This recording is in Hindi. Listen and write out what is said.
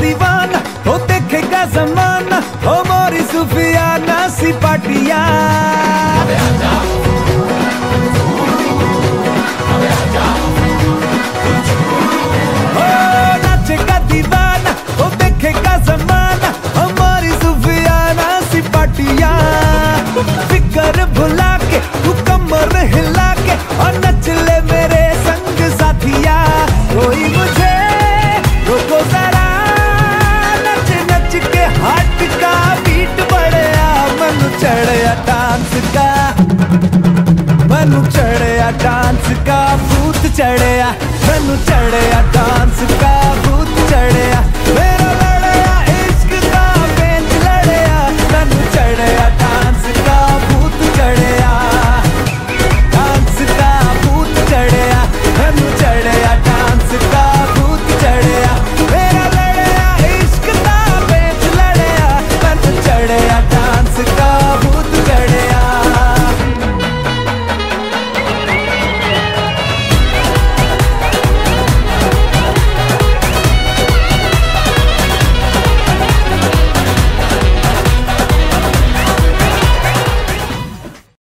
दीवाना, हो देखेगा जमाना, हो मोरी सुफियाना सी पाटिया हो नाचेगा दीवाना, हो देखेगा जमाना हमारी सुफियाना सी पाटिया फिकर भुला के तू कमर हिला चढ़या डांस का। मनु चढ़या डांस का, भूत चढ़या। मनु चढ़या डांस का, भूत चढ़या। मेरा लड़या इश्क का, बेंच लड़या। मनु चढ़या डांस का, भूत चढ़या। डांस का, भूत चढ़या। मनु चढ़या डांस का, भूत चढ़या। मेरा लड़या इश्क का, बेंच लड़या। मनु चढ़या